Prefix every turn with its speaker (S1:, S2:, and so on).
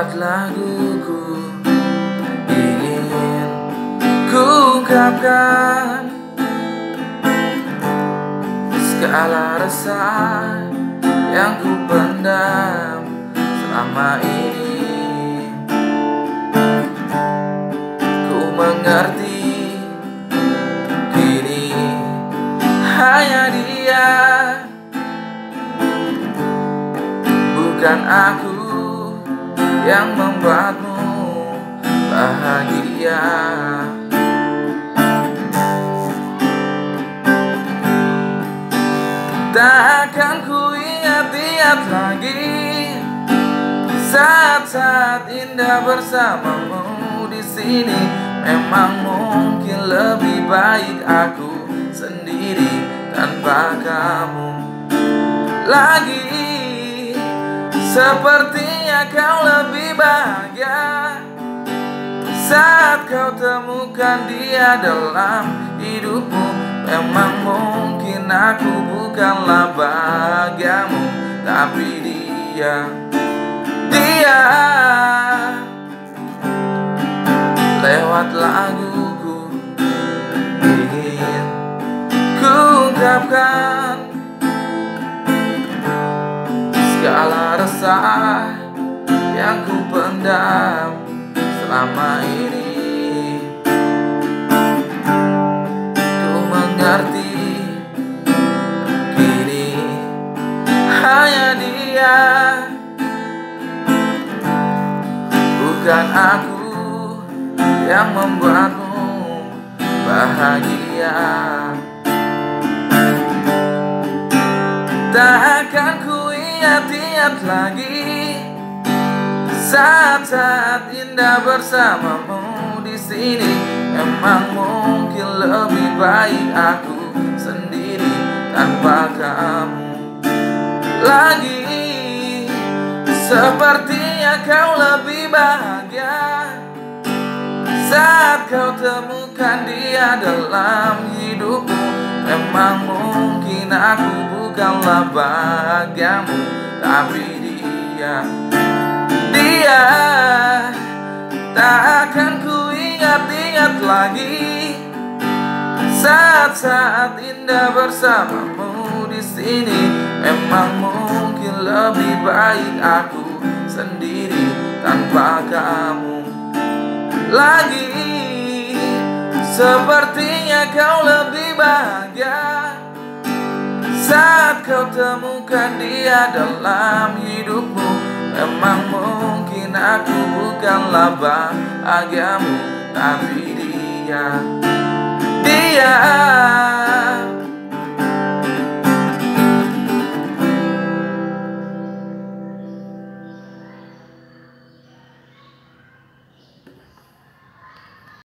S1: lewat laguku Ingin ku ungkapkan Segala resah yang ku pendam selama ini. Ku mengerti kini hanya dia. Bukan aku yang membuatmu bahagia. Takkan ku ingat-ingat lagi Saat-saat indah bersamamu di sini. Memang mungkin lebih baik aku sendiri tanpa kamu Lagi Sepertinya kau lebih bahagia. Saat kau temukan dia dalam hidupmu Memang mungkin aku bukanlah bahagiamu Tapi dia Dia. Lewat laguku Ingin ku ungkapkan Segala resah Yang ku pendam Selama ini. Mengerti Kini hanya dia. Bukan aku yang membuatmu bahagia. Takkan ku ingat-ingat lagi Saat-saat indah bersamamu di sini. Memang mungkin lebih baik aku sendiri tanpa kamu. Lagi Sepertinya kau lebih bahagia. Saat kau temukan dia dalam hidupmu Memang mungkin aku bukanlah bahagiamu Tapi dia Dia Tak akan ku ingat-ingat lagi. Saat-saat indah bersamamu di sini Memang mungkin lebih baik aku sendiri tanpa kamu. Lagi Sepertinya kau lebih bahagia. Saat kau temukan dia dalam hidupmu. Memang mungkin aku bukanlah bahagiamu Tapi dia. Dia